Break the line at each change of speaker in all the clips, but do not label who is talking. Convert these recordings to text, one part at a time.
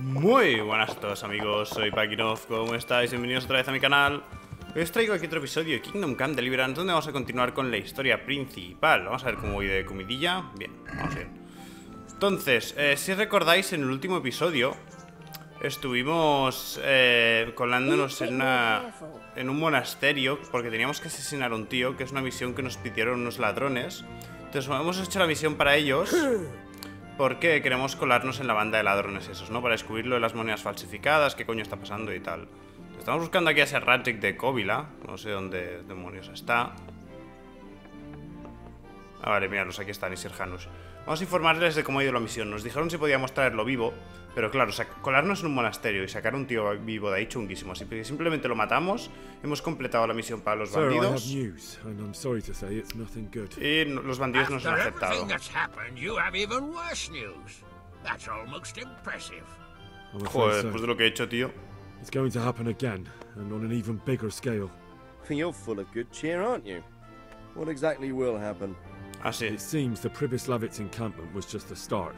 Muy buenas a todos amigos, soy Pakinov, ¿cómo estáis? Bienvenidos otra vez a mi canal. Hoy os traigo aquí otro episodio de Kingdom Come Deliverance Donde vamos a continuar con la historia principal. Vamos a ver cómo voy de comidilla. Bien, vamos bien. Entonces, eh, si recordáis en el último episodio Estuvimos eh, colándonos en, una, en un monasterio Porque teníamos que asesinar a un tío Que es una misión que nos pidieron unos ladrones. Entonces hemos hecho la misión para ellos porque queremos colarnos en la banda de ladrones esos, ¿no? Para descubrir de las monedas falsificadas, qué coño está pasando y tal. Estamos buscando aquí a ese Radric de Kobila. No sé dónde demonios está. Ah, vale, míralos, aquí están, y Janus. Vamos a informarles de cómo ha ido la misión. Nos dijeron si podíamos traerlo vivo, pero claro, colarnos en un monasterio y sacar un tío vivo de ahí chunguísimo. Así que simplemente lo matamos, hemos completado la misión para los bandidos. Y los bandidos nos han aceptado. Joder, después de lo que he hecho, tío.
It's going to happen again, and on an even bigger scale.
You're full of good cheer, aren't you? What exactly will happen?
Ah, it seems the Pribyslavitz encampment was just the start,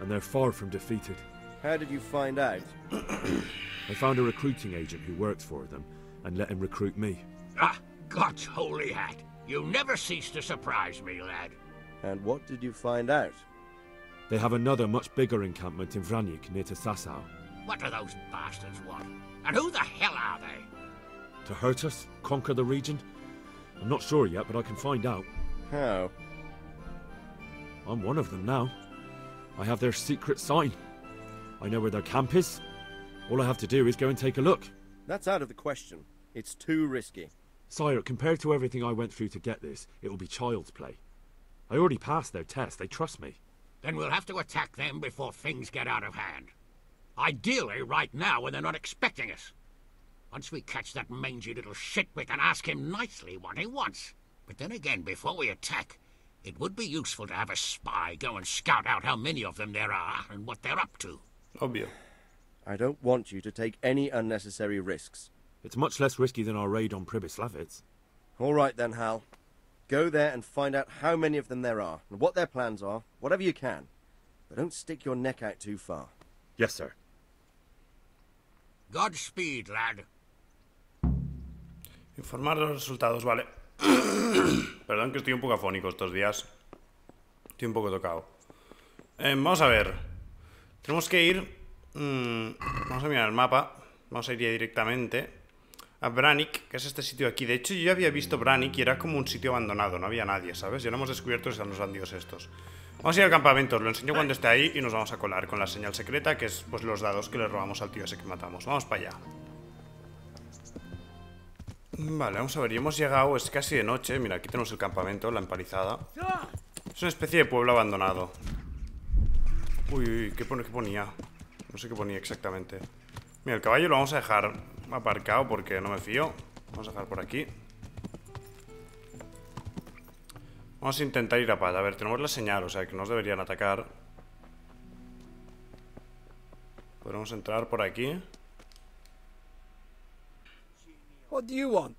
and they're far from defeated.
How did you find out?
I found a recruiting agent who worked for them, and let him recruit me.
Ah, God's holy hat! You never cease to surprise me, lad.
And what did you find out?
They have another much bigger encampment in Vranyk near to Sasau.
What do those bastards want? And who the hell are they?
To hurt us? Conquer the region? I'm not sure yet, but I can find out.
How?
I'm one of them now. I have their secret sign. I know where their camp is. All I have to do is go and take a look.
That's out of the question. It's too risky.
Sire, compared to everything I went through to get this, it will be child's play. I already passed their test. They trust me.
Then we'll have to attack them before things get out of hand. Ideally, right now, when they're not expecting us. Once we catch that mangy little shit, we can ask him nicely what he wants. But then again, before we attack, it would be useful to have a spy go and scout out how many of them there are and what they're up to.
Obvio.
I don't want you to take any unnecessary risks.
It's much less risky than our raid on Pribyslavitz.
All right then, Hal. Go there and find out how many of them there are, and what their plans are, whatever you can. But don't stick your neck out too far.
Yes, sir.
Godspeed, lad.
Informar los resultados, vale. Perdón que estoy un poco afónico estos días. Estoy un poco tocado. Eh, vamos a ver. Tenemos que ir... Mmm, vamos a mirar el mapa. Vamos a ir directamente a Branik, que es este sitio aquí. De hecho, yo ya había visto Branik y era como un sitio abandonado. No había nadie, ¿sabes? Ya lo hemos descubierto están los bandidos estos. Vamos a ir al campamento. Os lo enseño cuando esté ahí y nos vamos a colar con la señal secreta, que es pues los dados que le robamos al tío ese que matamos. Vamos para allá. Vale, vamos a ver, y hemos llegado, es casi de noche Mira, aquí tenemos el campamento, la empalizada Es una especie de pueblo abandonado Uy, uy, ¿qué, pone, ¿qué ponía? No sé qué ponía exactamente Mira, el caballo lo vamos a dejar aparcado porque no me fío Vamos a dejar por aquí Vamos a intentar ir a paz A ver, tenemos la señal, o sea que nos deberían atacar Podemos entrar por aquí
What do you want?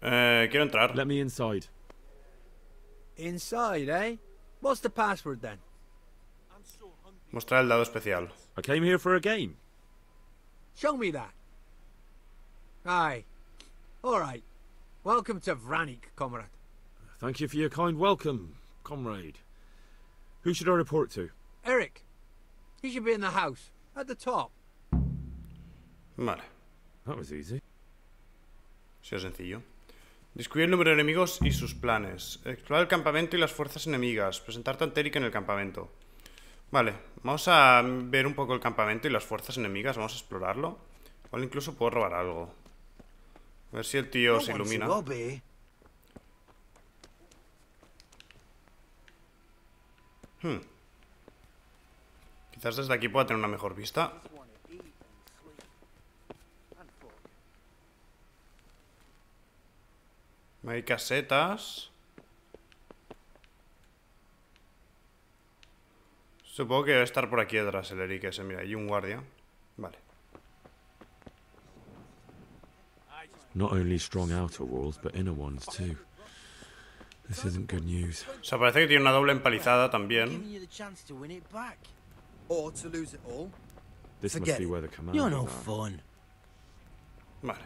Eh, quiero entrar.
Let me inside.
Inside, eh? What's the password then?
Mostrar el dado especial.
I came here for a game.
Show me that. Aye. All right. Welcome to Vranik, comrade.
Thank you for your kind welcome, comrade. Who should I report to?
Eric. He should be in the house, at the top.
Vale.
That was easy.
Sí, sencillo. Descubrir el número de enemigos y sus planes. Explorar el campamento y las fuerzas enemigas. Presentar a en el campamento. Vale, vamos a ver un poco el campamento y las fuerzas enemigas. Vamos a explorarlo. Igual incluso puedo robar algo. A ver si el tío se ilumina. Hmm. Quizás desde aquí pueda tener una mejor vista. Hay casetas. Supongo que debe estar por aquí detrás el Eric ese. Mira, hay un guardia. Vale.
Not only strong outer walls, but inner ones too. This isn't good news.
O sea, parece que tiene una doble empalizada también.
or to lose it all.
This must be where the command.
You're no fun.
Vale.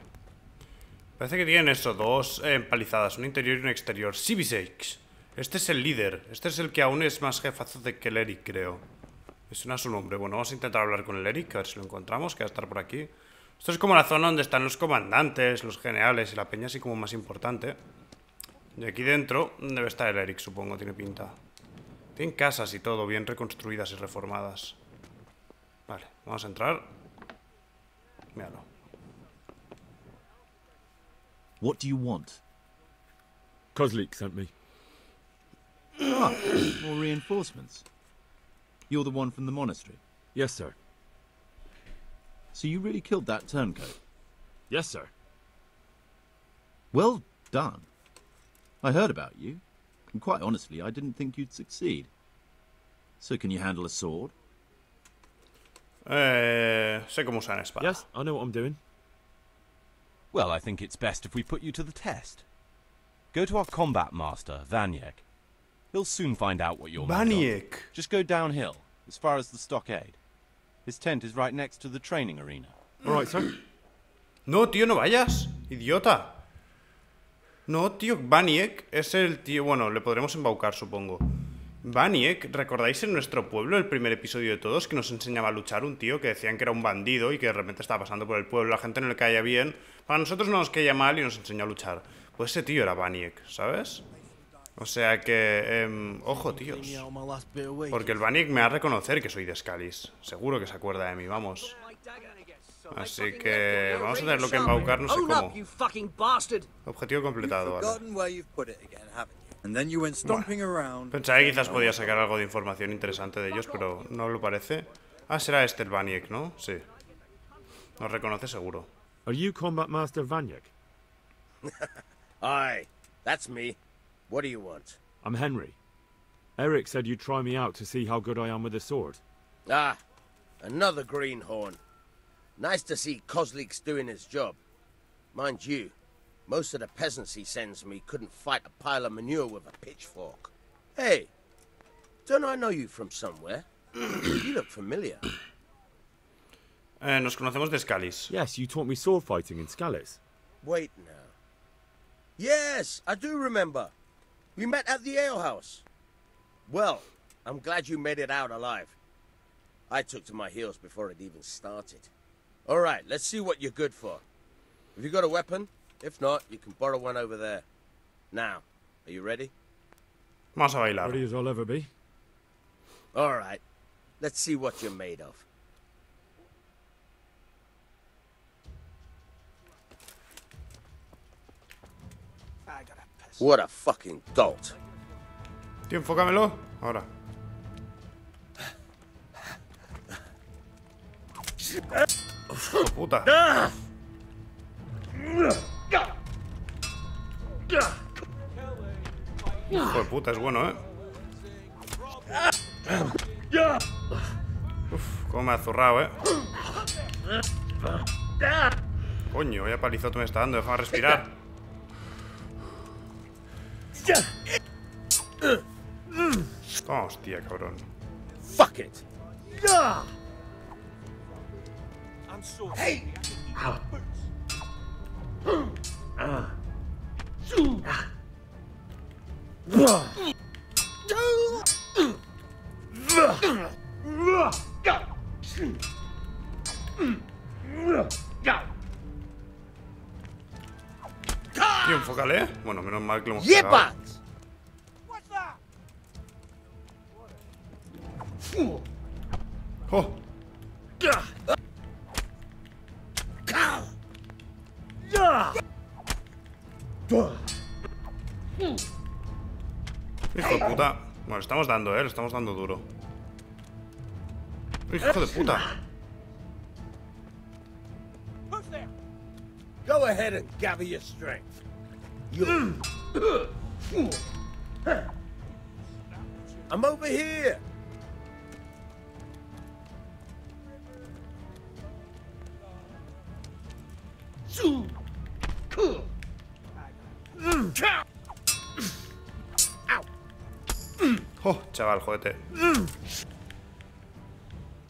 Parece que tienen eso, dos eh, empalizadas, un interior y un exterior. Cibisex. Este es el líder. Este es el que aún es más jefazo de que el Eric, creo. Me suena su nombre. Bueno, vamos a intentar hablar con el Eric, a ver si lo encontramos, que va a estar por aquí. Esto es como la zona donde están los comandantes, los generales y la peña así como más importante. Y aquí dentro debe estar el Eric, supongo, tiene pinta. Tienen casas y todo, bien reconstruidas y reformadas. Vale, vamos a entrar. Míralo.
What do you want?
Kozlik sent me.
More reinforcements. You're the one from the monastery.
Yes, sir.
So you really killed that turncoat.
Yes, sir.
Well done. I heard about you, and quite honestly, I didn't think you'd succeed. So can you handle a sword?
Eh, sé cómo usar espada.
Yes, I know what I'm doing.
Well, I think it's best if we put you to the test. Go to our combat master, Vanyek. He'll soon find out what you're.
Vaniek.
Just go downhill, as far as the stockade. His tent is right next to the training arena.
All right, sir.
No, tío, no vayas. Idiota. No, tío, Vaniek es el tío... Bueno, le podremos embaucar, supongo. Vaniek, ¿recordáis en nuestro pueblo el primer episodio de todos que nos enseñaba a luchar un tío que decían que era un bandido y que de repente estaba pasando por el pueblo, la gente no le caía bien? Para nosotros no nos caía mal y nos enseñó a luchar. Pues ese tío era Vaniek, ¿sabes? O sea que... em, ojo, tíos. Porque el Vaniek me va a reconocer que soy de Scalis. Seguro que se acuerda de mí, vamos. Así que vamos a tenerlo que embaucar, no sé cómo. Objetivo completado, vale.
Forgotten where you've put it again, haven't you? And then you went stomping around.
Pensaba que quizás podía sacar algo de información interesante de ellos, pero no lo parece. Ah, será este el Vaniek, ¿no? Sí. Nos reconoce seguro.
Are you Combat Master Vanyek?
Aye, that's me. What do you want?
I'm Henry. Eric said you'd try me out to see how good I am with a sword.
Ah, another greenhorn. Nice to see Kozlik's doing his job. Mind you, most of the peasants he sends me couldn't fight a pile of manure with a pitchfork. Hey, don't I know you from somewhere? you look familiar.
Eh, nos conocemos de Scalis.
Yes, you taught me sword fighting in Scalis.
Wait now. Yes, I do remember. We met at the alehouse. Well, I'm glad you made it out alive. I took to my heels before it even started. All right, let's see what you're good for. Have you got a weapon? If not, you can borrow one over there. Now, are you ready?
Vamos a bailar.
Ready as I'll ever be.
All right, let's see what you're made of. What a fucking dolt.
Tío, enfócamelo. Ahora. Ah! Hijo de puta. Ah! Hijo de puta, es bueno, ¿eh? Uf, cómo me ha zurrado, ¿eh? Coño, vaya palizote me está dando, déjame respirar. Toma, hostia, cabrón.
Fuck it.
Tío, Que lo hemos.
Yepat!
¡Oh! Hijo de puta. Bueno, estamos dando, eh. Le estamos dando duro. Hijo de puta.
Go ahead and gather your strength. You. I'm over here.
Oh, chaval, jodete.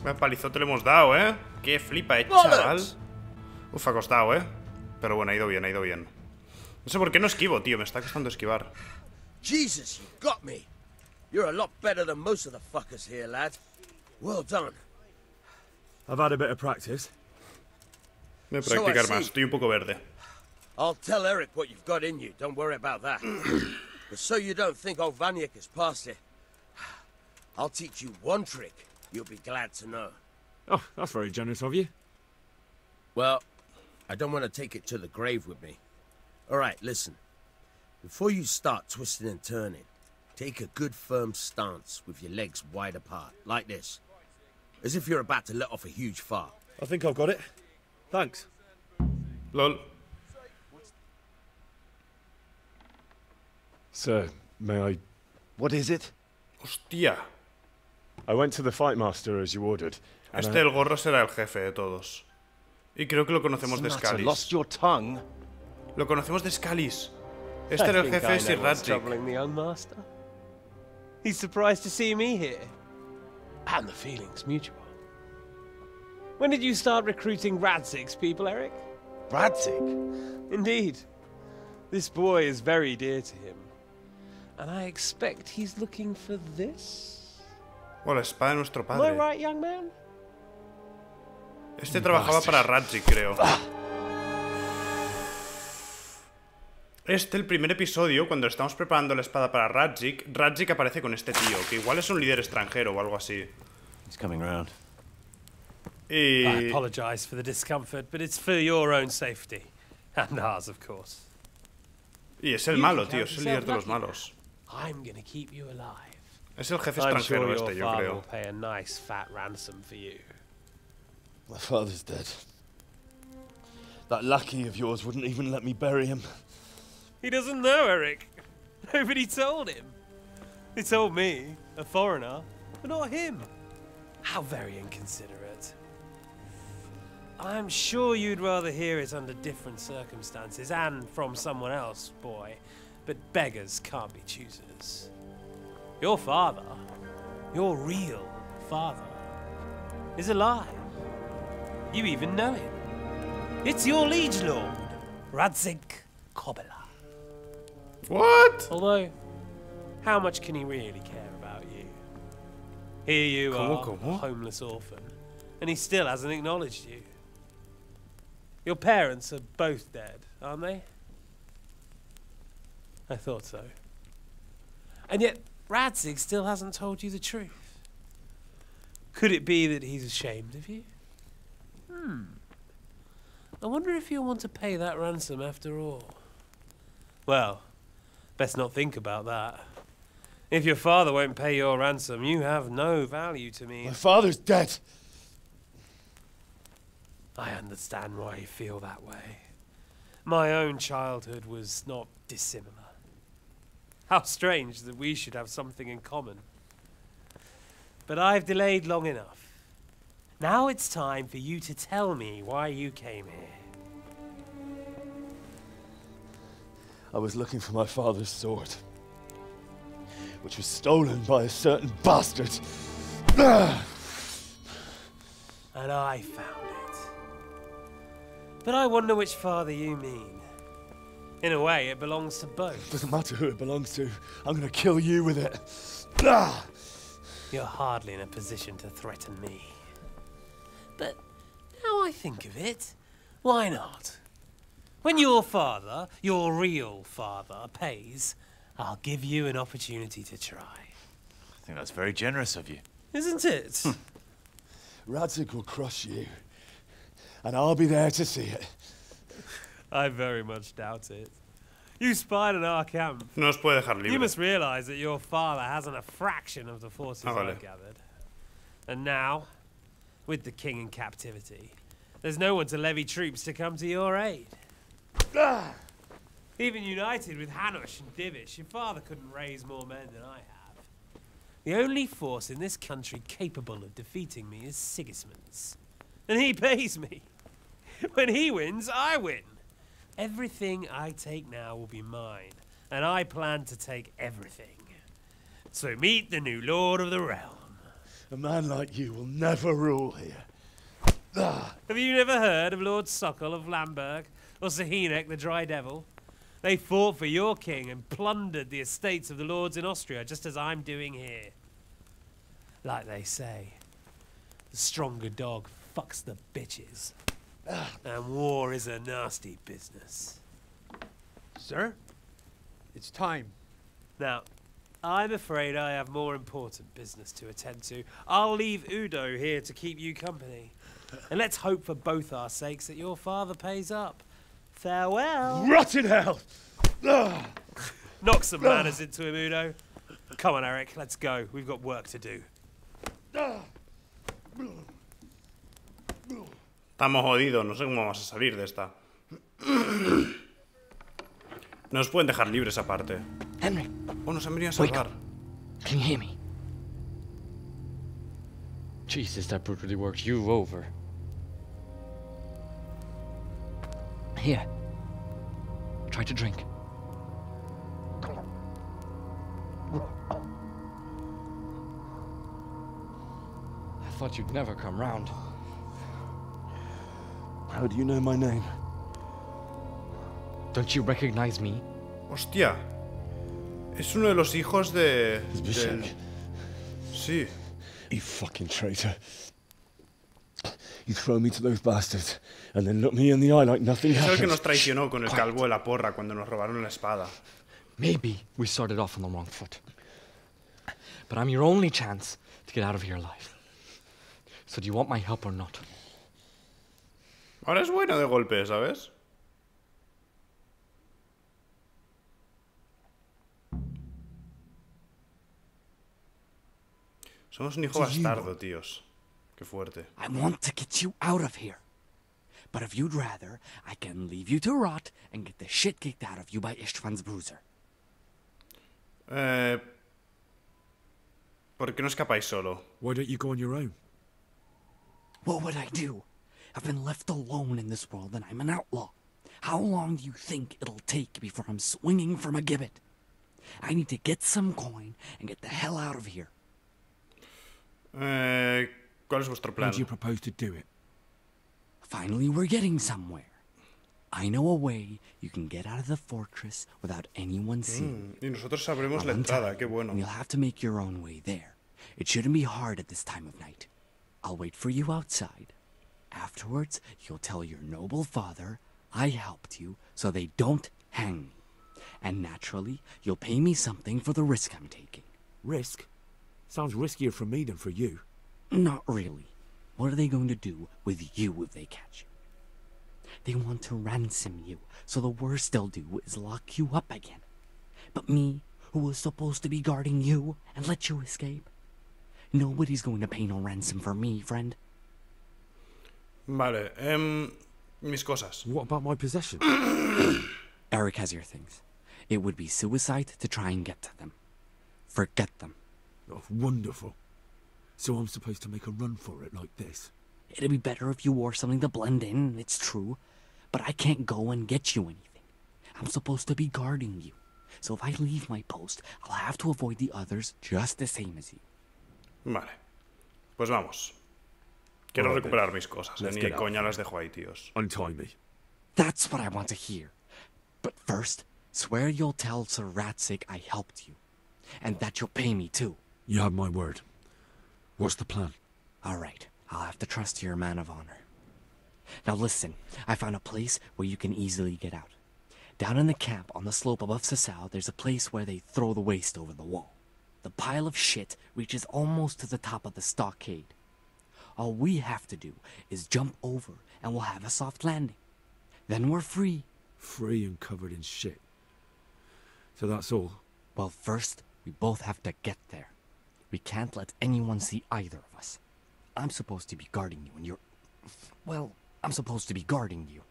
Vaya palizote le hemos dado, ¿eh? Qué flipa, eh, chaval. Uf, ha costado, ¿eh? Pero bueno, ha ido bien, ha ido bien. No sé por qué no esquivo, tío. Me está costando esquivar.
Jesus, you got me. You're a lot better than most of the fuckers here, lad. Well done.
I've had a bit of practice.
Voy a
So I
practicar
see.
más. Estoy un poco verde.
I'll tell Eric what you've got in you. Don't worry about that. but so you don't think old Vanyek has passed it, I'll teach you one trick you'll be glad to know.
Oh, that's very generous of you.
Well, I don't want to take it to the grave with me. All right, listen. Before you start twisting and turning, take a good firm stance with your legs wide apart, like this. As if you're about to let off a huge fart.
I think I've got it. Thanks.
LOL.
Sir, may I. What is it?
Hostia.
I went to the fight master as you ordered. and
Este
I-
el gorro será el jefe de todos. Y creo que lo conocemos de
Matter,
Scalis.
lost your tongue.
Lo conocemos de Scalis. Este era el jefe de Sir Radzik.
troubling the young master. He's surprised to see me here. And the feeling's mutual. When did you start recruiting Radzig's people, Eric?
Radzig?
Indeed. This boy is very dear to him. And I expect he's looking for this?
O la espada de nuestro
Am I
padre.
right, young man?
Este trabajaba para Radzik, creo. Este, el primer episodio, cuando estamos preparando la espada para Radzik, Radzik aparece con este tío, que igual es un líder extranjero o algo así.
He's coming round.
I
Y...
apologize for the discomfort, but it's for your own safety. And ours, of course.
Y es el malo, tío, es el líder de los malos.
I'm gonna keep you alive.
Es el jefe
I'm
extranjero
sure
este, yo
father
creo.
will pay a nice fat ransom for you.
My father's dead. That lackey of yours wouldn't even let me bury him.
He doesn't know, Eric. Nobody told him. They told me, a foreigner, but not him. How very inconsiderate. I'm sure you'd rather hear it under different circumstances and from someone else, boy. But beggars can't be choosers. Your father, your real father, is alive. You even know him. It's your liege lord, Radzik Kobela.
What?
Although, how much can he really care about you? Here you
¿Cómo,
are, a homeless orphan, and he still hasn't acknowledged you. Your parents are both dead, aren't they? I thought so. And yet, Radzig still hasn't told you the truth. Could it be that he's ashamed of you? Hmm. I wonder if you'll want to pay that ransom after all. Well, best not think about that. If your father won't pay your ransom, you have no value to me.
My father's dead.
I understand why you feel that way. My own childhood was not dissimilar. How strange that we should have something in common. But I've delayed long enough. Now it's time for you to tell me why you came here.
I was looking for my father's sword, which was stolen by a certain bastard.
And I found it. But I wonder which father you mean. In a way, it belongs to both.
Doesn't matter who it belongs to. I'm gonna kill you with it.
You're hardly in a position to threaten me. But now I think of it, why not? When your father, your real father, pays, I'll give you an opportunity to try.
I think that's very generous of you.
Isn't it?
Radzik will crush you, and I'll be there to see it.
I very much doubt it. You spied on our camp.
No nos puede dejar libre.
You must realize that your father hasn't a fraction of the forces
Ah, vale.
I've gathered. And now, with the king in captivity, there's no one to levy troops to come to your aid. Even united with Hanush and Divish, your father couldn't raise more men than I have. The only force in this country capable of defeating me is Sigismund's. And he pays me. When he wins, I win. Everything I take now will be mine, and I plan to take everything. So meet the new lord of the realm.
A man like you will never rule here. Ah,
Have you never heard of Lord Sokol of Lamberg or Sahinek the Dry Devil? They fought for your king and plundered the estates of the lords in Austria, just as I'm doing here. Like they say, the stronger dog fucks the bitches. And war is a nasty business.
Sir, it's time.
Now, I'm afraid I have more important business to attend to. I'll leave Udo here to keep you company. And let's hope for both our sakes that your father pays up. Farewell.
Rotted hell!
Knock some manners into him, Udo. Come on, Eric, let's go. We've got work to do.
Estamos jodidos, no sé cómo vamos a salir de esta. Nos pueden dejar libres aparte.
Henry,
Oh, nos han venido a
Wake
salvar.
can you hear me? Jesus, that brutally worked you over. Here. Try to drink. I thought you'd never come round.
How do you know my name?
Don't you recognize me?
Hostia. Es uno de los hijos de.
Bishop.
del- Sí.
You fucking traitor. You throw me to those bastards and then look me in the eye like nothing
Es el que
happened.
nos traicionó con el calvo de la porra cuando nos robaron la espada.
Maybe we started off on the wrong foot. But I'm your only chance to get out of here alive. So do you want my help or not?
Ahora es bueno de golpe, ¿sabes? Somos un hijo bastardo, tíos. Qué fuerte.
I want to get you out of here. But if you'd rather, I can leave you to rot and get the shit kicked out of you by Ishtvan's bruiser.
Eh, ¿Por qué no escapáis solo?
Why don't you go on your own?
What would I do? I've been left alone in this world and I'm an outlaw. How long do you think it'll take before I'm swinging from a gibbet? I need to get some coin and get the hell out of here.
Eh, ¿Cuál es vuestro
How
plan?
do you propose to do it?
Finally, we're getting somewhere. I know a way you can get out of the fortress without anyone seeing.
Mm, y nosotros sabremos la entrada, qué bueno.
And you'll have to make your own way there. It shouldn't be hard at this time of night. I'll wait for you outside. Afterwards, you'll tell your noble father I helped you so they don't hang me. And naturally, you'll pay me something for the risk I'm taking.
Risk? Sounds riskier for me than for you.
Not really. What are they going to do with you if they catch you? They want to ransom you, so the worst they'll do is lock you up again. But me, who was supposed to be guarding you and let you escape? Nobody's going to pay no ransom for me, friend.
Vale, em, mis cosas.
What about my possessions?
Eric has your things. It would be suicide to try and get to them. Forget them.
Oh, wonderful. So I'm supposed to make a run for it like this?
It'd be better if you wore something to blend in, it's true. But I can't go and get you anything. I'm supposed to be guarding you. So if I leave my post, I'll have to avoid the others just the same as you.
Vale. Pues vamos. Quiero
Alright then.
recuperar mis cosas. eh,
Let's
Ni de coña las dejo ahí, tíos.
Untie me.
That's what I want to hear. But first, swear you'll tell Sir Ratsig I helped you. And that you'll pay me too.
You have my word. What's the plan?
All right, I'll have to trust you're a man of honor. Now listen, I found a place where you can easily get out. Down in the camp on the slope above Sasau, there's a place where they throw the waste over the wall. The pile of shit reaches almost to the top of the stockade. All we have to do is jump over and we'll have a soft landing. Then we're free.
Free and covered in shit. So that's all.
Well, first, we both have to get there. We can't let anyone see either of us. I'm supposed to be guarding you, and you're. Well, I'm supposed to be guarding you.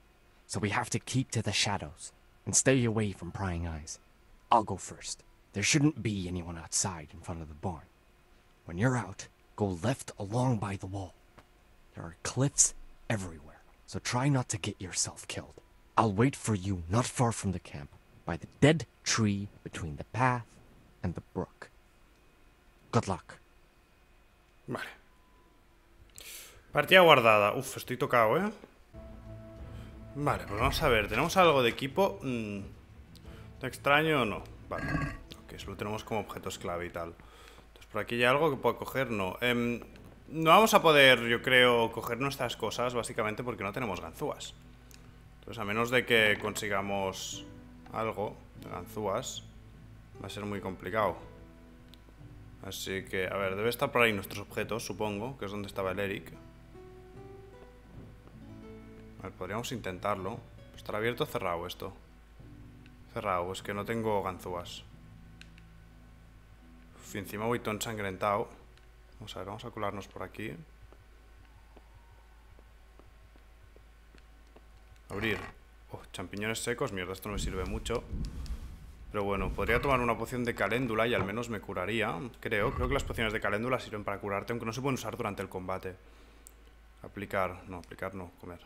So we have to keep to the shadows and stay away from prying eyes. I'll go first. There shouldn't be anyone outside in front of the barn. When you're out, go left along by the wall. There are cliffs everywhere, so try not to get yourself killed. I'll wait for you not far from the camp, by the dead tree between the path and the brook. Good luck.
Vale. Partida guardada. Uf, estoy tocado, ¿eh? Vale, pues vamos a ver. ¿Tenemos algo de equipo? Mm, ¿Te extraño o no? Vale. Ok, solo tenemos como objetos clave y tal. Entonces, por aquí hay algo que puedo coger. No. Em, no vamos a poder, yo creo, coger nuestras cosas, básicamente porque no tenemos ganzúas. Entonces, a menos de que consigamos algo de ganzúas, va a ser muy complicado. Así que, a ver, debe estar por ahí nuestros objetos, supongo, que es donde estaba el Eric. A ver, podríamos intentarlo. ¿Estará abierto o cerrado esto? Cerrado, es que no tengo ganzúas. Uf, encima voy todo ensangrentado. Vamos a ver, vamos a colarnos por aquí. Abrir. Oh, champiñones secos, mierda, esto no me sirve mucho. Pero bueno, podría tomar una poción de caléndula y al menos me curaría. Creo, creo que las pociones de caléndula sirven para curarte, aunque no se pueden usar durante el combate. Aplicar, no, aplicar no, comer.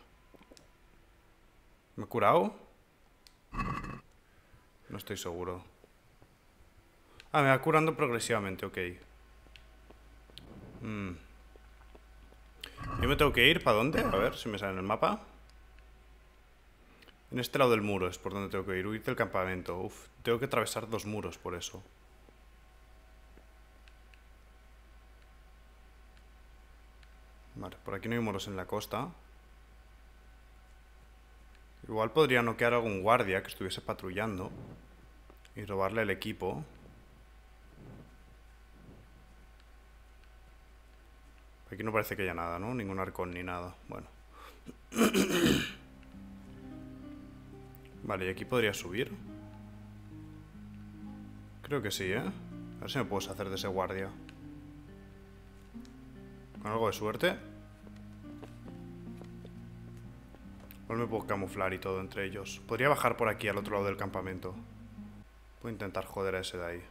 ¿Me he curado? No estoy seguro. Ah, me va curando progresivamente, ok. Mm. Yo me tengo que ir, ¿para dónde? A ver si me sale en el mapa. En este lado del muro es por donde tengo que ir. Huir del campamento. Uf, tengo que atravesar dos muros por eso. Vale, por aquí no hay muros en la costa. Igual podría noquear a algún guardia que estuviese patrullando. Y robarle el equipo. Aquí no parece que haya nada, ¿no? Ningún arcón ni nada. Bueno. Vale, y aquí podría subir. Creo que sí, ¿eh? A ver si me puedo hacer de ese guardia. Con algo de suerte. Igual me puedo camuflar y todo entre ellos. Podría bajar por aquí, al otro lado del campamento. Puedo intentar joder a ese de ahí.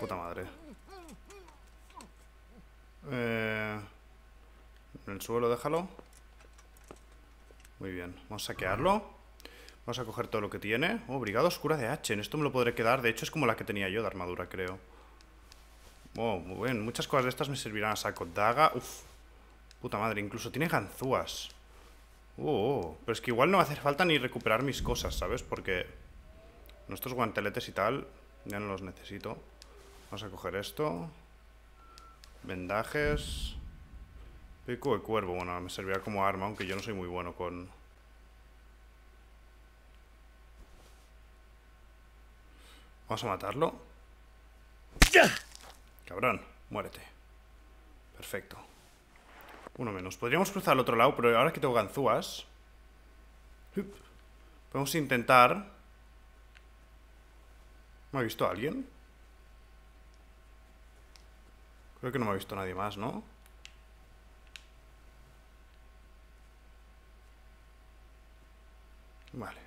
Puta madre. Eh, en el suelo, déjalo. Muy bien. Vamos a saquearlo. Vamos a coger todo lo que tiene. Oh, brigada oscura de H. En esto me lo podré quedar. De hecho, es como la que tenía yo de armadura, creo. Oh, muy bien. Muchas cosas de estas me servirán a saco. Daga. Uf. Puta madre. Incluso tiene ganzúas. Oh, oh. Pero es que igual no va a hacer falta ni recuperar mis cosas, ¿sabes? Porque nuestros guanteletes y tal ya no los necesito. Vamos a coger esto. Vendajes. Pico de cuervo. Bueno, me servirá como arma, aunque yo no soy muy bueno con... Vamos a matarlo. Cabrón, muérete. Perfecto. Uno menos. Podríamos cruzar al otro lado, pero ahora que tengo ganzúas... Podemos intentar... ¿Me ha visto alguien? Creo que no me ha visto nadie más, ¿no? Vale.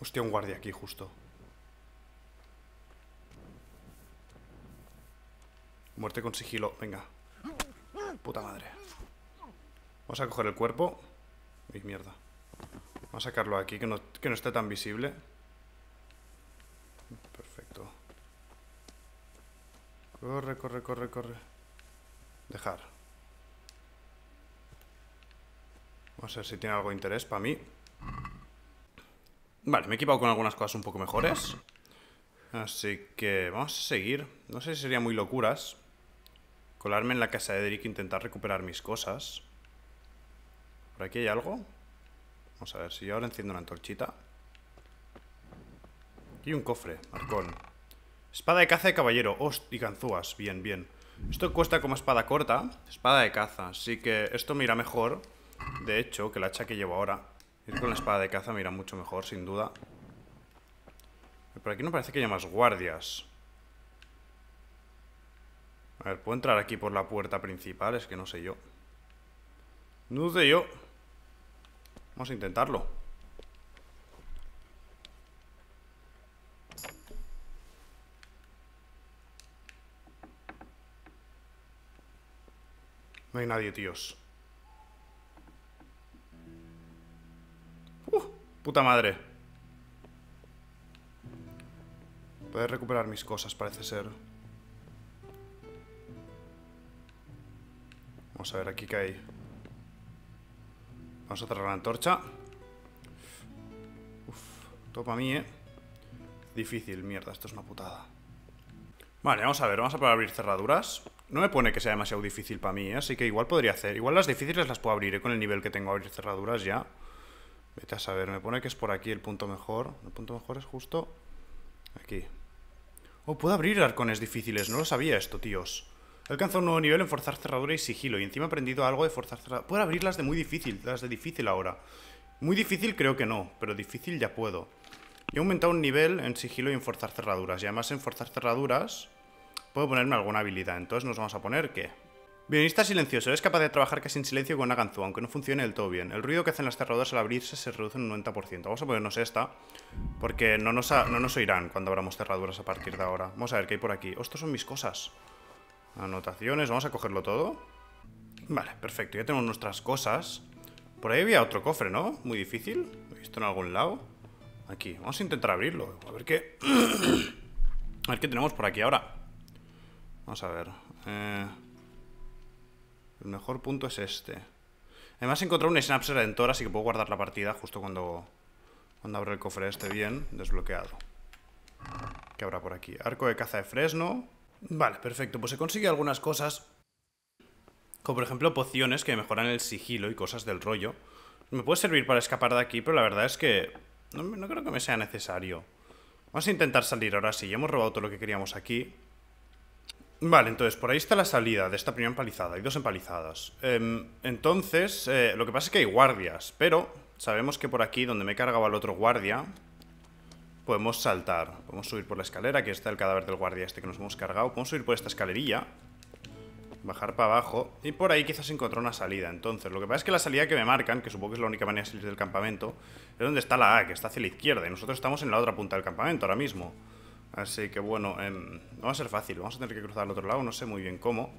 Hostia, un guardia aquí justo. Muerte con sigilo, venga. Puta madre. Vamos a coger el cuerpo. Uy, mierda. Vamos a sacarlo aquí, que no, que no esté tan visible. Perfecto. Corre, corre, corre, corre. Dejar. Vamos a ver si tiene algo de interés para mí. Vale, me he equipado con algunas cosas un poco mejores. Así que vamos a seguir. No sé si sería muy locuras. Colarme en la casa de Edric e intentar recuperar mis cosas. ¿Por aquí hay algo? Vamos a ver si yo ahora enciendo una antorchita. Aquí hay un cofre, arcón. Espada de caza de caballero. Y ganzúas. Bien, bien. Esto cuesta como espada corta. Espada de caza. Así que esto me irá mejor. De hecho, que la hacha que llevo ahora. Ir con la espada de caza me irá mucho mejor, sin duda. Por aquí no parece que haya más guardias. A ver, ¿puedo entrar aquí por la puerta principal? Es que no sé yo. No sé yo. Vamos a intentarlo. No hay nadie, tíos. Puta madre. Poder recuperar mis cosas, parece ser. Vamos a ver aquí qué hay. Vamos a cerrar la antorcha. Uf, todo para mí, ¿eh? Difícil, mierda, esto es una putada. Vale, vamos a ver, vamos a probar abrir cerraduras. No me pone que sea demasiado difícil para mí, ¿eh? así que igual podría hacer. Igual las difíciles las puedo abrir, ¿eh? Con el nivel que tengo abrir cerraduras ya. Vete a saber, me pone que es por aquí el punto mejor. El punto mejor es justo aquí. Oh, puedo abrir arcones difíciles, no lo sabía esto, tíos. He alcanzado un nuevo nivel en forzar cerradura y sigilo, y encima he aprendido algo de forzar cerradura. Puedo abrirlas de muy difícil, las de difícil ahora. Muy difícil creo que no, pero difícil ya puedo. He aumentado un nivel en sigilo y en forzar cerraduras. Y además en forzar cerraduras puedo ponerme alguna habilidad. Entonces nos vamos a poner que... Violinista silencioso. Es capaz de trabajar casi en silencio con una ganzúa, aunque no funcione del todo bien. El ruido que hacen las cerraduras al abrirse se reduce en un 90%. Vamos a ponernos esta, porque no nos, no nos oirán cuando abramos cerraduras a partir de ahora. Vamos a ver qué hay por aquí. Oh, estos son mis cosas. Anotaciones, vamos a cogerlo todo. Vale, perfecto. Ya tenemos nuestras cosas. Por ahí había otro cofre, ¿no? Muy difícil. ¿Lo he visto en algún lado? Aquí. Vamos a intentar abrirlo. A ver qué... a ver qué tenemos por aquí ahora. Vamos a ver. Eh... El mejor punto es este. Además he encontrado un Synapse Redentor, así que puedo guardar la partida justo cuando, cuando abra el cofre este bien, desbloqueado. ¿Qué habrá por aquí? Arco de caza de fresno. Vale, perfecto. Pues he conseguido algunas cosas. Como por ejemplo pociones que mejoran el sigilo y cosas del rollo. Me puede servir para escapar de aquí, pero la verdad es que no, no creo que me sea necesario. Vamos a intentar salir ahora sí. Ya hemos robado todo lo que queríamos aquí. Vale, entonces por ahí está la salida de esta primera empalizada. Hay dos empalizadas. Em, entonces, eh, lo que pasa es que hay guardias, pero sabemos que por aquí, donde me he cargado al otro guardia, podemos saltar. Podemos subir por la escalera, que está el cadáver del guardia este que nos hemos cargado. Podemos subir por esta escalerilla, bajar para abajo, y por ahí quizás encontrar una salida. Entonces, lo que pasa es que la salida que me marcan, que supongo que es la única manera de salir del campamento, es donde está la A, que está hacia la izquierda, y nosotros estamos en la otra punta del campamento ahora mismo. Así que bueno, em, no va a ser fácil. Vamos a tener que cruzar al otro lado, no sé muy bien cómo.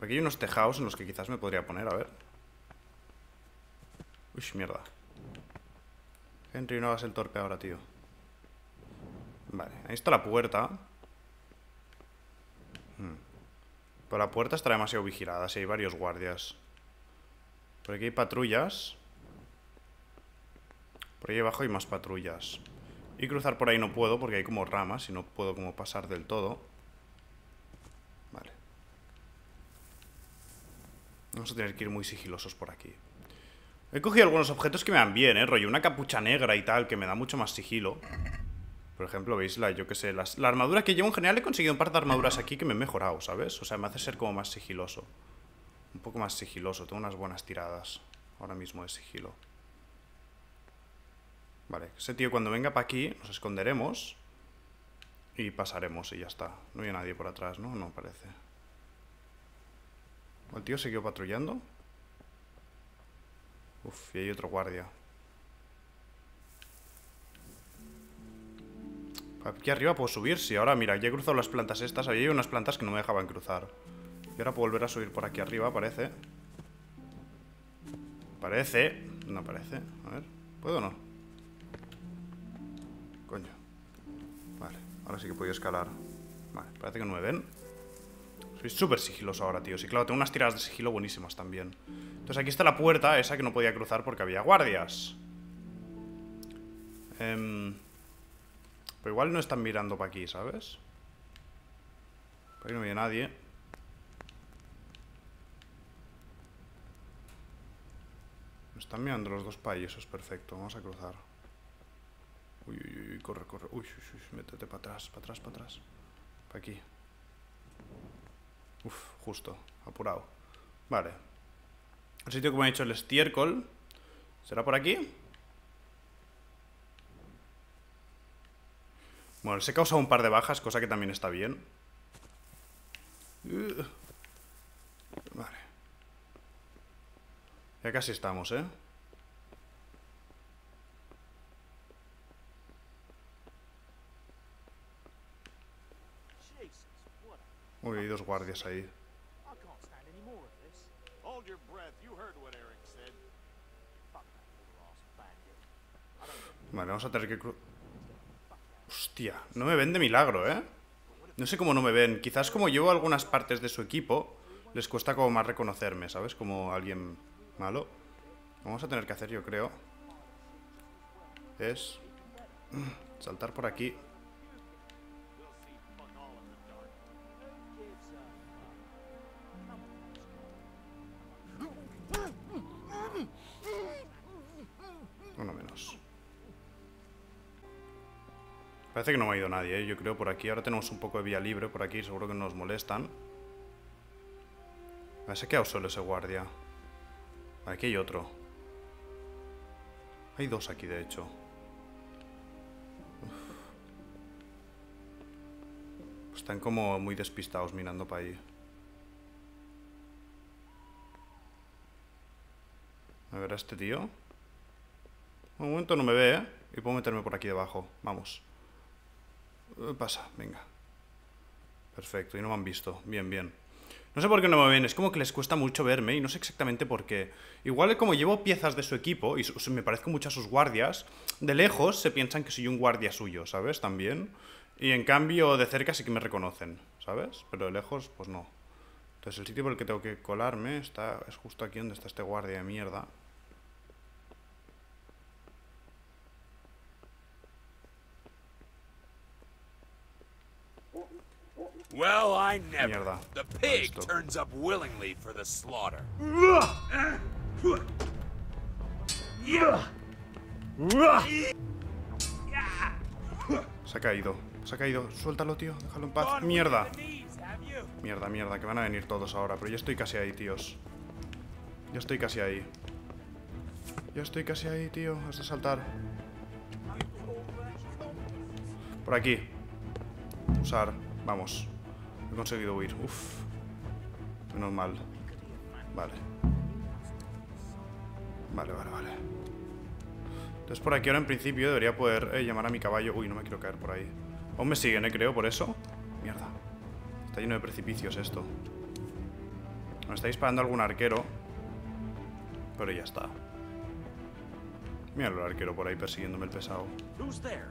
Aquí hay unos tejados en los que quizás me podría poner, a ver. Uy, mierda. Henry, no hagas el torpe ahora, tío. Vale, ahí está la puerta. Hmm. Pero la puerta está demasiado vigilada, si hay varios guardias. Por aquí hay patrullas. Por ahí abajo hay más patrullas. Y cruzar por ahí no puedo porque hay como ramas y no puedo como pasar del todo. Vale. Vamos a tener que ir muy sigilosos por aquí. He cogido algunos objetos que me dan bien, ¿eh? Rollo, una capucha negra y tal, que me da mucho más sigilo. Por ejemplo, ¿veis? La, yo qué sé, las- la armadura que llevo en general he conseguido un par de armaduras aquí que me he mejorado, ¿sabes? O sea, me hace ser como más sigiloso. Un poco más sigiloso, tengo unas buenas tiradas ahora mismo de sigilo. Vale, ese tío cuando venga para aquí nos esconderemos y pasaremos y ya está. No hay nadie por atrás, ¿no? No parece. ¿O ¿El tío siguió patrullando? Uf, y hay otro guardia. Aquí arriba puedo subir, sí. Ahora, mira, ya he cruzado las plantas estas. Había unas plantas que no me dejaban cruzar. Y ahora puedo volver a subir por aquí arriba, parece. Parece. No parece. A ver. ¿Puedo o no? Coño. Vale, ahora sí que podido escalar. Vale, parece que no me ven. Soy súper sigiloso ahora, tío. Sí, claro, tengo unas tiradas de sigilo buenísimas también. Entonces aquí está la puerta, esa que no podía cruzar porque había guardias. Em, pero igual no están mirando para aquí, ¿sabes? Por ahí no viene nadie. Me están mirando los dos para eso es perfecto. Vamos a cruzar. Uy, uy, uy, corre, corre. Uy, uy, uy, métete para atrás, para atrás, para atrás. Para aquí. Uf, justo, apurado. Vale. El sitio que me ha dicho el estiércol. ¿Será por aquí? Bueno, se ha causado un par de bajas, cosa que también está bien. Vale. Ya casi estamos, ¿eh? Uy, hay dos guardias ahí. Vale, vamos a tener que... Hostia, no me ven de milagro, ¿eh? No sé cómo no me ven. Quizás como llevo algunas partes de su equipo, les cuesta como más reconocerme, ¿sabes? Como alguien malo. Vamos a tener que hacer, yo creo, es saltar por aquí. Parece que no me ha ido nadie, ¿eh? yo creo, por aquí. Ahora tenemos un poco de vía libre por aquí, seguro que no nos molestan. Ah, Se ha quedado solo ese guardia. Aquí hay otro. Hay dos aquí, de hecho. Están como muy despistados mirando para ahí. A ver a este tío. Un momento no me ve, ¿eh? Y puedo meterme por aquí debajo. Vamos. Eh, Pasa, venga. Perfecto, y no me han visto. Bien, bien. No sé por qué no me ven, es como que les cuesta mucho verme y no sé exactamente por qué. Igual como llevo piezas de su equipo y me parezco mucho a sus guardias, de lejos se piensan que soy un guardia suyo, ¿sabes? También. Y en cambio de cerca sí que me reconocen, ¿sabes? Pero de lejos, pues no. Entonces el sitio por el que tengo que colarme está, es justo aquí donde está este guardia de mierda.
Well, I never.
Mierda.
The pig
Listo.
turns up willingly for the slaughter.
Se ha caído, se ha caído. Suéltalo, tío, déjalo en paz. Mierda. Mierda, mierda, que van a venir todos ahora. Pero yo estoy casi ahí, tíos. Yo estoy casi ahí. Yo estoy casi ahí, tío. Has de saltar. Por aquí. Usar. Vamos. He conseguido huir. Uf. Menos mal. Vale. Vale, vale, vale. Entonces por aquí ahora en principio debería poder eh, llamar a mi caballo. Uy, no me quiero caer por ahí. Aún me siguen, eh, creo, por eso. Mierda. Está lleno de precipicios esto. Me está disparando algún arquero. Pero ya está. Mira el arquero por ahí persiguiéndome el pesado.
Who's there?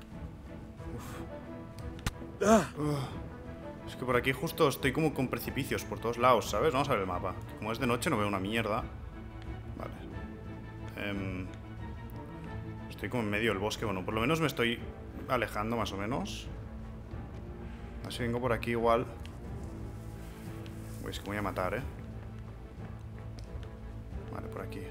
Es que por aquí justo estoy como con precipicios por todos lados, ¿sabes? Vamos a ver el mapa. Como es de noche no veo una mierda. Vale. Em, estoy como en medio del bosque. Bueno, por lo menos me estoy alejando más o menos. Así vengo por aquí igual. Uy, es que me voy a matar, ¿eh? Vale, por aquí.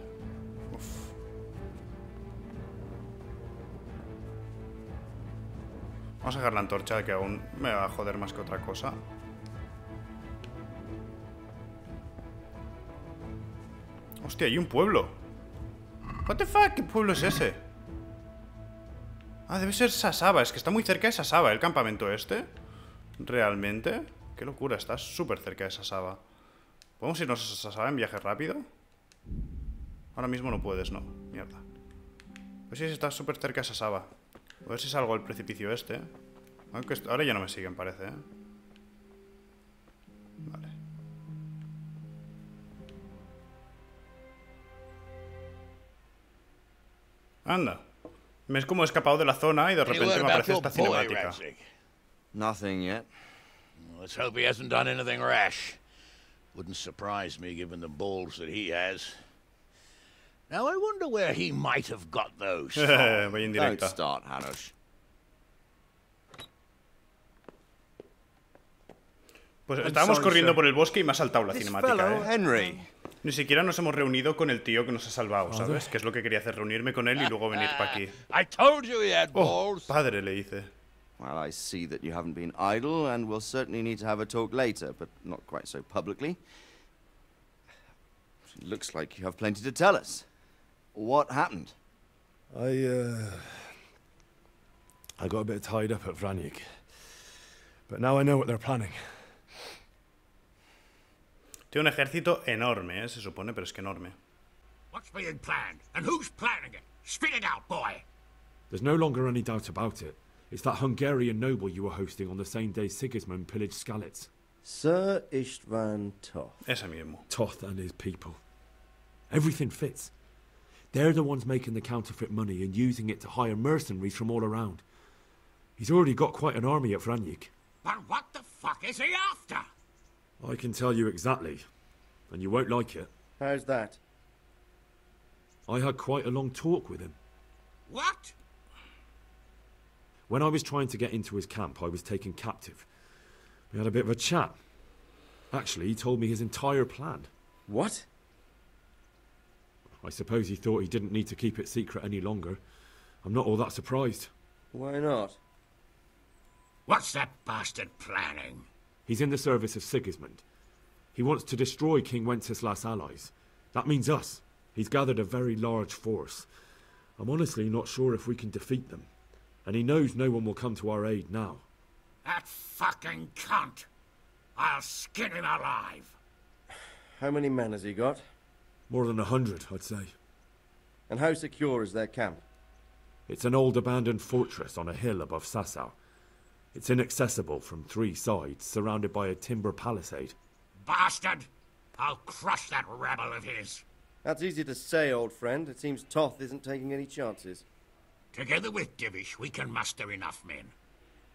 Vamos a dejar la antorcha que aún me va a joder más que otra cosa. Hostia, hay un pueblo. What ¿qué pueblo es ese? Ah, debe ser Sasaba, es que está muy cerca de Sasaba el campamento este. ¿Realmente? Qué locura, está súper cerca de Sasaba. ¿Podemos irnos a Sasaba en viaje rápido? Ahora mismo no puedes, no. Mierda. Pues sí, está súper cerca de Sasaba. A ver si salgo del precipicio este. Aunque est- ahora ya no me siguen, parece, ¿eh? Vale. Anda. Me es como escapado de la zona y de repente me aparece esta cinemática.
Nothing yet.
Let's hope he hasn't done anything rash. Wouldn't surprise me given the balls that he has. Now I wonder where he might have got those.
Voy en
Don't
directa.
start, Hanush.
Pues estábamos corriendo por el bosque y me ha saltado la cinemática, ¿eh?
Henry.
Ni siquiera nos hemos reunido con el tío que nos ha salvado. ¿sabes? Que es lo que quería hacer, reunirme con él y luego venir para aquí.
Had
Oh, padre, le dice.
Well, I see that you haven't been idle, and we'll certainly need to have a talk later, but not quite so publicly. It looks like you have plenty to tell us. What happened?
I, uh. I got a bit tied up at Vranyik. But now I know what they're planning.
Tiene un ejército enorme, ¿eh? Se supone, pero es que enorme.
What's being planned? And who's planning it? Spit it out, boy.
There's no longer any doubt about it. It's that Hungarian noble you were hosting on the same day Sigismund pillaged Skalitz.
Sir Istvan Toth.
Ese mismo.
Toth and his people. Everything fits. They're the ones making the counterfeit money and using it to hire mercenaries from all around. He's already got quite an army at Vranyik.
But what the fuck is he after?
I can tell you exactly, and you won't like it.
How's that?
I had quite a long talk with him.
What?
When I was trying to get into his camp, I was taken captive. We had a bit of a chat. Actually, he told me his entire plan.
What?
I suppose he thought he didn't need to keep it secret any longer. I'm not all that surprised.
Why not?
What's that bastard planning?
He's in the service of Sigismund. He wants to destroy King Wenceslas' allies. That means us. He's gathered a very large force. I'm honestly not sure if we can defeat them. And he knows no one will come to our aid now.
That fucking cunt! I'll skin him alive!
How many men has he got?
More than a hundred, I'd say.
And how secure is their camp?
It's an old abandoned fortress on a hill above Sassau. It's inaccessible from three sides, surrounded by a timber palisade.
Bastard! I'll crush that rebel of his.
That's easy to say, old friend. It seems Toth isn't taking any chances.
Together with Divish, we can muster enough men.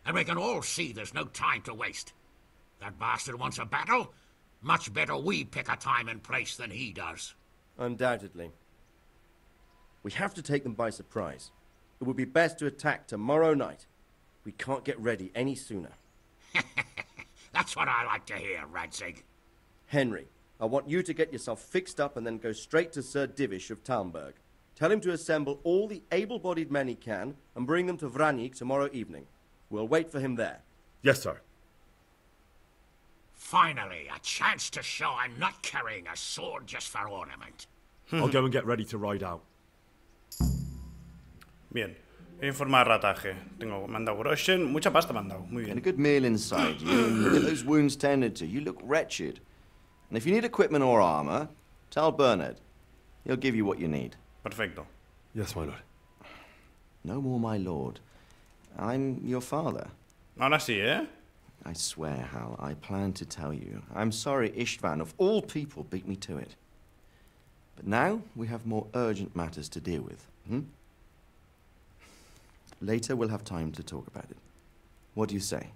And we can all see there's no time to waste. That bastard wants a battle? Much better we pick a time and place than he does.
Undoubtedly. We have to take them by surprise. It would be best to attack tomorrow night. We can't get ready any sooner.
That's what I like to hear, Radzig.
Henry, I want you to get yourself fixed up and then go straight to Sir Divish of Talmberg. Tell him to assemble all the able-bodied men he can and bring them to Vranyik tomorrow evening. We'll wait for him there.
Yes, sir.
Finally, a chance to show I'm not carrying a sword just for ornament.
I'll go and get ready to ride out.
Bien. Informar de rataje. Tengo, me han dado Groshen. Mucha pasta me han dado. Muy
And a
bien.
good meal inside you. Get those wounds tended to. You look wretched. And if you need equipment or armor, tell Bernard. He'll give you what you need.
Perfecto.
Yes, my lord.
No more, my lord. I'm your father.
Ahora sí, ¿eh?
I swear, Hal, I plan to tell you. I'm sorry Istvan, of all people, beat me to it. But now we have more urgent matters to deal with. Hmm? Later we'll have time to talk about it. What do you say?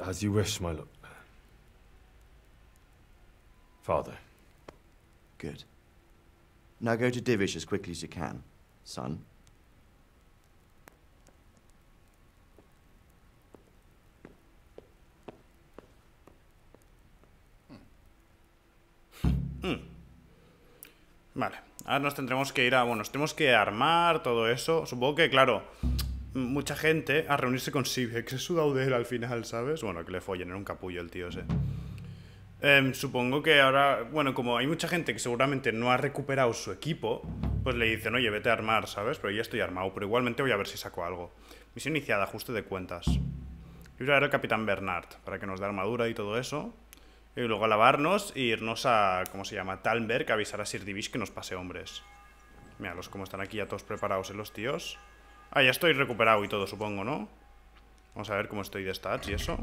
As you wish, my lord. Father.
Good. Now go to Divish as quickly as you can, son.
Ahora nos tendremos que ir a. Bueno, nos tenemos que armar, todo eso. Supongo que, claro, mucha gente a reunirse con Sive, que es sudado de él al final, ¿sabes? Bueno, que le follen, era un capullo el tío ese. Em, supongo que ahora, bueno, como hay mucha gente que seguramente no ha recuperado su equipo, pues le dicen, oye, vete a armar, ¿sabes? Pero ya estoy armado, pero igualmente voy a ver si saco algo. Misión iniciada, ajuste de cuentas. Voy a ver al Capitán Bernard para que nos dé armadura y todo eso. Y luego a lavarnos e irnos a, ¿cómo se llama? Talmberg, a avisar a Sir Divish que nos pase hombres. Míralos cómo están aquí ya todos preparados en los tíos. Ah, ya estoy recuperado y todo, supongo, ¿no? Vamos a ver cómo estoy de stats y eso.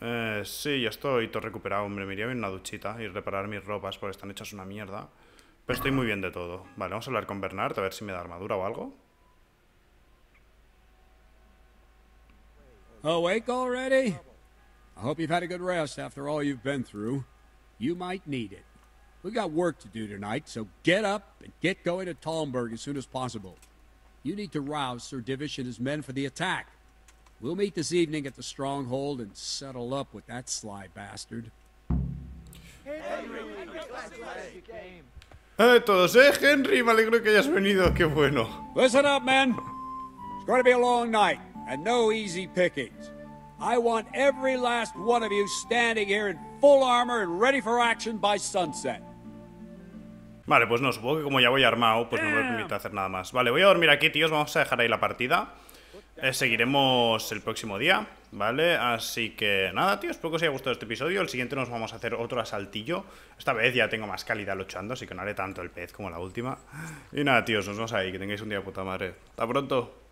Eh, sí, ya estoy todo recuperado, hombre. Me iría bien una duchita y reparar mis ropas porque están hechas una mierda. Pero estoy muy bien de todo. Vale, vamos a hablar con Bernard a ver si me da armadura o algo.
Awake already? I hope you've had a good rest after all you've been through. You might need it. We got work to do tonight, so get up and get going to Talmberg as soon as possible. You need to rouse Sir Divish and his men for the attack. We'll meet this evening at the stronghold and settle up with that sly bastard.
¡Eh, todos, eh, Henry! Me alegro que hayas venido, qué bueno.
Listen up, men. It's going to be a long night, and no easy pickings. I want every last one of you standing here in full armor and ready for action by sunset.
Vale, pues no, supongo que como ya voy armado, pues no me permite hacer nada más. Vale, voy a dormir aquí, tíos. Vamos a dejar ahí la partida. Eh, seguiremos el próximo día, ¿vale? Así que nada, tíos, espero que os haya gustado este episodio. El siguiente nos vamos a hacer otro asaltillo. Esta vez ya tengo más calidad luchando, así que no haré tanto el pez como la última. Y nada, tíos, nos vemos ahí. Que tengáis un día de puta madre. Hasta pronto.